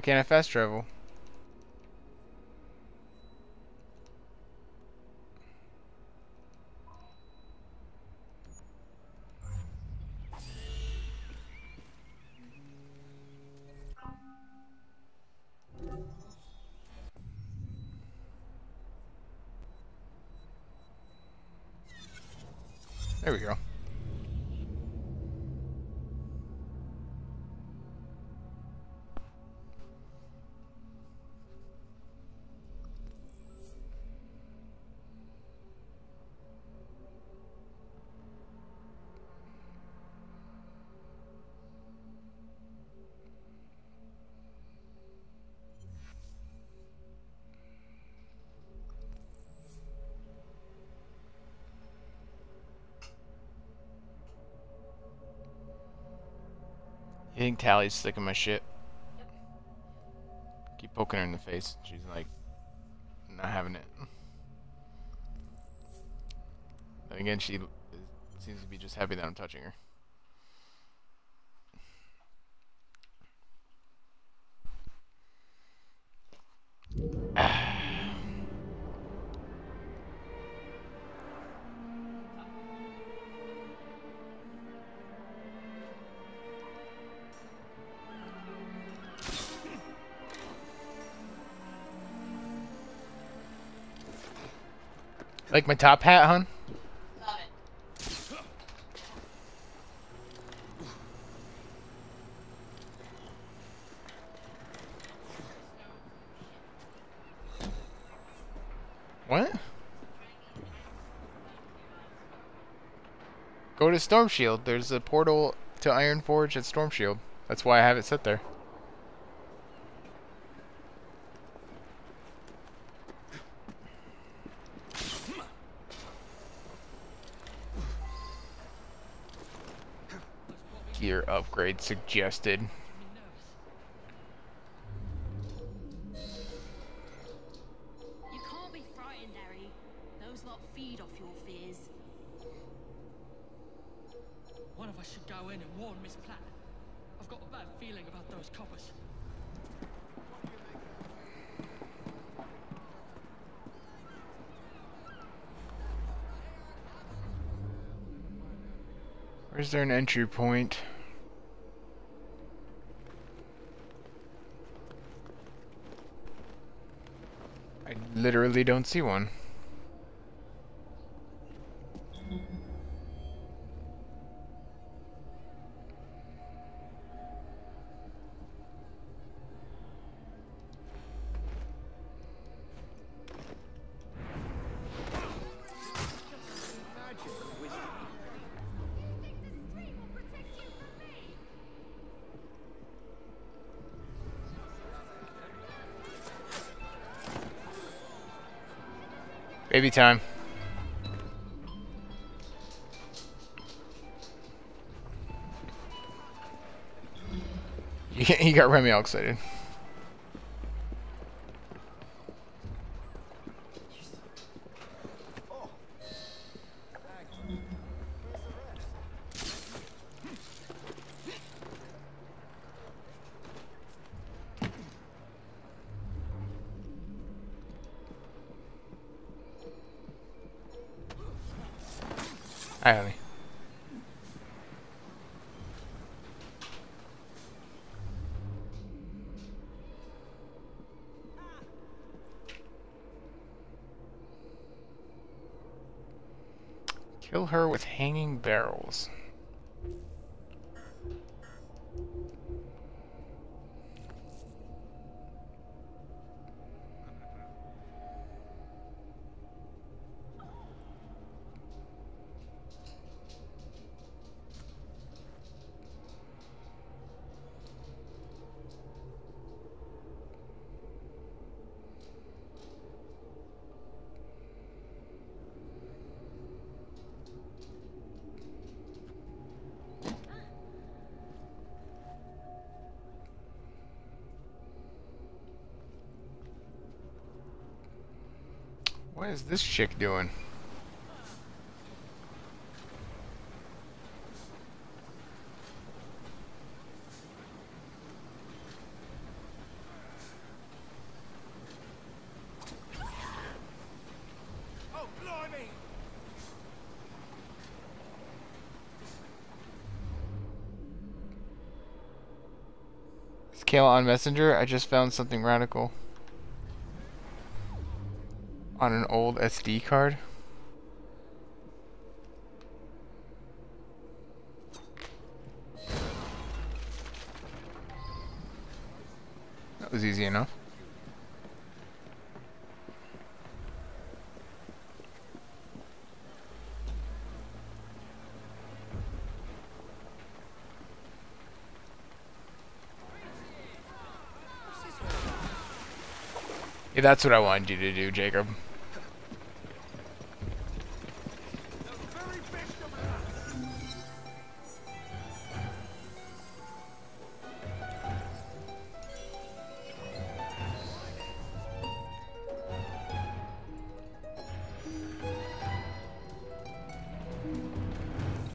Why can't I fast travel? There we go. You think Tally's sick of my shit? Keep poking her in the face. She's like, not having it. Again, she seems to be just happy that I'm touching her. Like my top hat, hon? What? Go to Stormshield. There's a portal to Ironforge at Stormshield. That's why I have it set there. Gear upgrade suggested. You can't be frightened, Harry. Those lot feed off your fears. One of us should go in and warn Miss Platt. I've got a bad feeling about those coppers. Where's there an entry point? I literally don't see one. Baby time. You got Remy all excited. Hi, honey. Kill her with hanging barrels. What is this chick doing? Oh, Kale on Messenger, I just found something radical. On an old SD card. That was easy enough. Yeah, that's what I wanted you to do, Jacob.